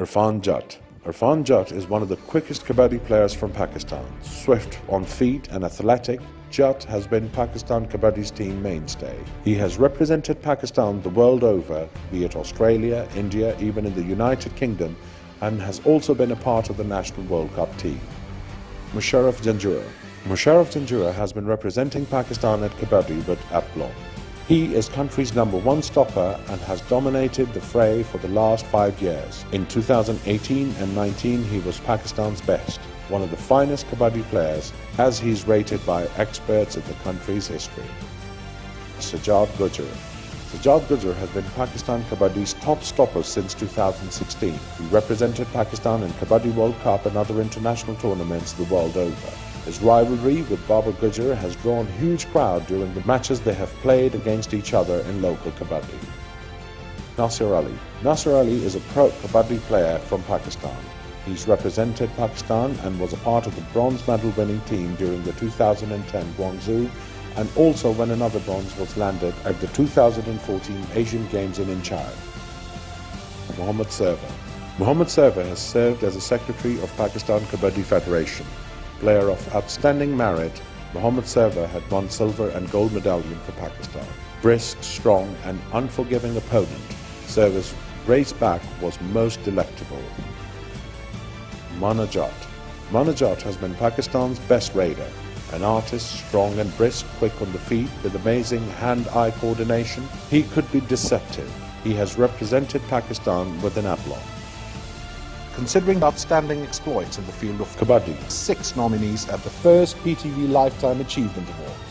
Irfan Jut. Irfan Jut is one of the quickest kabaddi players from Pakistan. Swift on feet and athletic, Jut has been Pakistan Kabaddi's team mainstay. He has represented Pakistan the world over, be it Australia, India, even in the United Kingdom, and has also been a part of the National World Cup team. Musharraf Janjua. Musharraf Janjua has been representing Pakistan at Kabaddi but at Aplomb. He is country's number one stopper and has dominated the fray for the last five years. In 2018 and 19, he was Pakistan's best, one of the finest kabaddi players, as he's rated by experts in the country's history. Sajjad Gujjar. Sajjad Gujjar has been Pakistan Kabaddi's top stopper since 2016. He represented Pakistan in Kabaddi World Cup and other international tournaments the world over. His rivalry with Baba Gujjar has drawn huge crowd during the matches they have played against each other in local kabaddi. Nasir Ali. Nasir Ali is a pro kabaddi player from Pakistan. He's represented Pakistan and was a part of the bronze medal winning team during the 2010 Guangzhou and also when another bronze was landed at the 2014 Asian Games in Incheon. Mohammad Sarwar. Mohammad Sarwar has served as a secretary of Pakistan Kabaddi Federation. Player of outstanding merit, Mohammad Sarwar had won silver and gold medallion for Pakistan. Brisk, strong and unforgiving opponent, Sarwar's race back was most delectable. Manajat. Manajat has been Pakistan's best raider, an artist strong and brisk, quick on the feet with amazing hand-eye coordination. He could be deceptive. He has represented Pakistan with an aplomb. Considering outstanding exploits in the field of kabaddi, six nominees at the first PTV Lifetime Achievement Award.